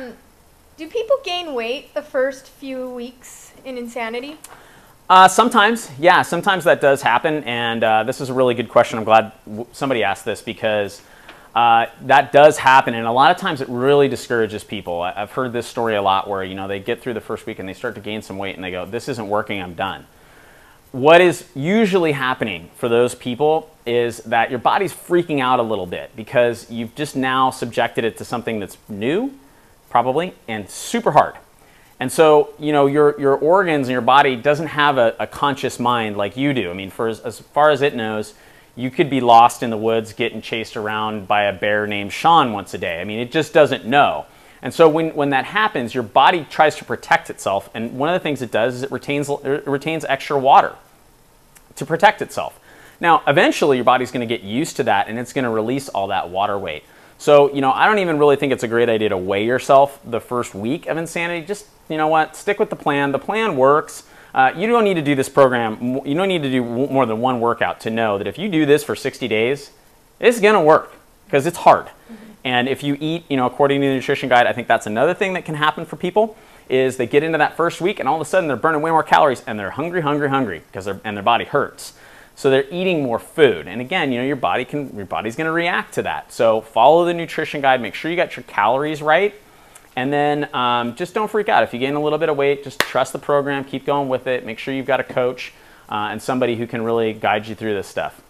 um, do people gain weight the first few weeks in insanity? Uh, sometimes, yeah, sometimes that does happen, and uh, this is a really good question. I'm glad somebody asked this because uh, that does happen, and a lot of times it really discourages people. I- I've heard this story a lot where you know they get through the first week and they start to gain some weight, and they go, "This isn't working. I'm done." What is usually happening for those people is that your body's freaking out a little bit because you've just now subjected it to something that's new, probably, and super hard. And so, you know, your, your organs and your body doesn't have a, a conscious mind like you do. I mean, for as, as far as it knows, you could be lost in the woods getting chased around by a bear named Sean once a day. I mean, it just doesn't know. And so when, when that happens, your body tries to protect itself. And one of the things it does is it retains, it retains extra water to protect itself. Now, eventually, your body's going to get used to that and it's going to release all that water weight. So, you know, I don't even really think it's a great idea to weigh yourself the first week of insanity. Just, you know what, stick with the plan. The plan works. Uh, you don't need to do this program, you don't need to do more than one workout to know that if you do this for 60 days, it's going to work because it's hard. Mm-hmm. And if you eat, you know, according to the nutrition guide, I think that's another thing that can happen for people is they get into that first week and all of a sudden they're burning way more calories and they're hungry, hungry, hungry because and their body hurts. So they're eating more food. And again, you know, your body can your body's going to react to that. So follow the nutrition guide, make sure you got your calories right. And then um, just don't freak out. If you gain a little bit of weight, just trust the program, keep going with it. Make sure you've got a coach uh, and somebody who can really guide you through this stuff.